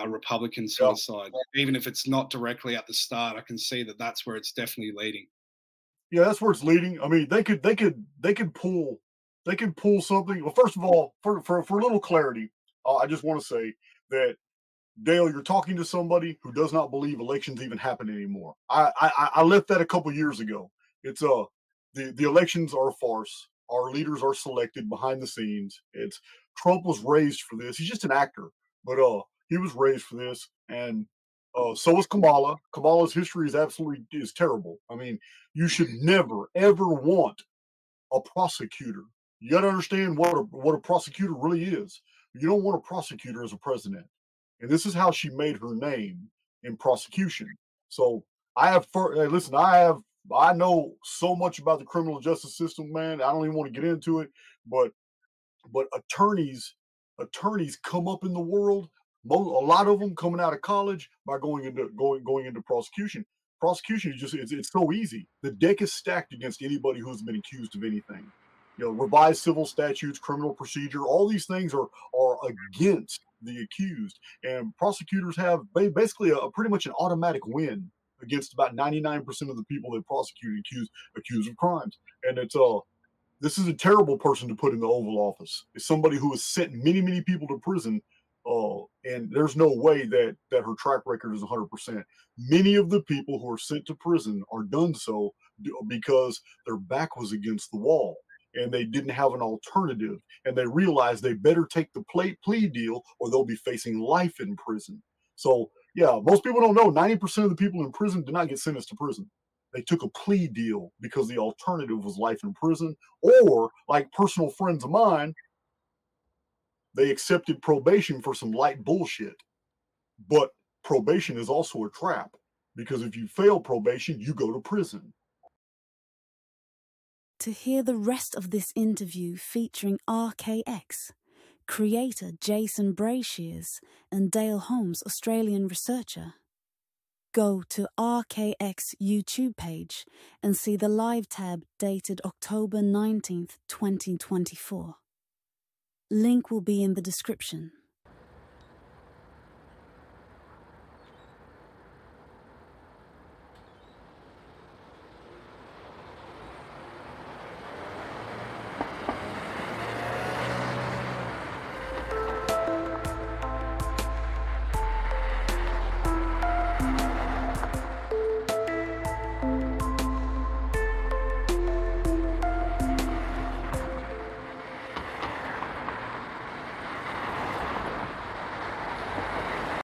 uh, Republican sort of side. Even if it's not directly at the start, I can see that that's where it's definitely leading. Yeah, that's where it's leading. I mean, they could they could they could pull they could pull something. Well, first of all, for for for a little clarity, uh, I just want to say that Dale, you're talking to somebody who does not believe elections even happen anymore. I I, I left that a couple years ago. It's uh the the elections are a farce. Our leaders are selected behind the scenes. It's Trump was raised for this. He's just an actor, but uh he was raised for this, and uh, so was Kamala. Kamala's history is absolutely is terrible. I mean, you should never ever want a prosecutor. You got to understand what a, what a prosecutor really is. You don't want a prosecutor as a president, and this is how she made her name in prosecution. So I have, hey, listen, I have, I know so much about the criminal justice system, man. I don't even want to get into it, but but attorneys attorneys come up in the world a lot of them coming out of college by going into going going into prosecution. Prosecution is just it's, it's so easy. The deck is stacked against anybody who's been accused of anything. You know, revised civil statutes, criminal procedure, all these things are are against the accused, and prosecutors have basically a, a pretty much an automatic win against about 99% of the people they prosecute accused accused of crimes. And it's uh this is a terrible person to put in the Oval Office. It's somebody who has sent many, many people to prison uh, and there's no way that that her track record is 100%. Many of the people who are sent to prison are done so because their back was against the wall and they didn't have an alternative and they realized they better take the play, plea deal or they'll be facing life in prison. So, yeah, most people don't know 90% of the people in prison did not get sentenced to prison. They took a plea deal because the alternative was life in prison or like personal friends of mine they accepted probation for some light bullshit. But probation is also a trap because if you fail probation, you go to prison. To hear the rest of this interview featuring RKX, creator Jason Breshears and Dale Holmes, Australian researcher, go to RKX YouTube page and see the live tab dated October 19th, 2024. Link will be in the description.